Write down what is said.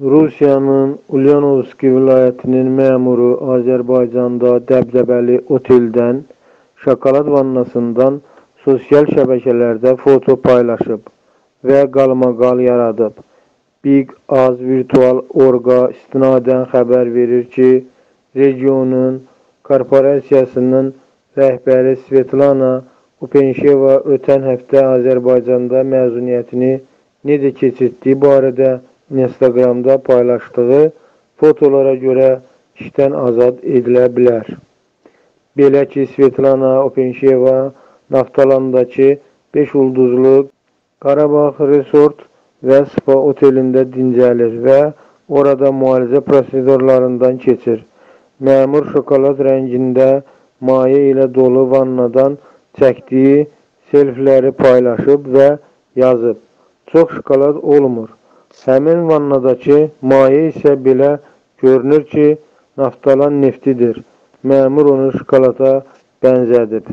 Rusiyanın Ulyanovski vilayətinin məmuru Azərbaycanda dəbdəbəli oteldən, şokolad vannasından sosial şəbəkələrdə foto paylaşıb və qalmaqal yaradıb. Big Az Virtual Orqa istinadən xəbər verir ki, regionun korporasiyasının rəhbəri Svetlana Upenşeva ötən həftə Azərbaycanda məzuniyyətini necə keçirtdiyi barədə Instagramda paylaşdığı fotolara görə işdən azad edilə bilər. Belə ki, Svetlana Openşeva Naftalandakı 5 ulduzlu Qarabağ Resort və Spa otelində dincəlir və orada müalicə prosedurlarından keçir. Məmur şokolad rəngində maye ilə dolu vannadan çəkdiyi selfiləri paylaşıb və yazıb: "Çox şokolad olmur. Həmin vannadakı maye isə belə görünür ki, naftalan neftidir." Məmur onu şokolada bənzədib.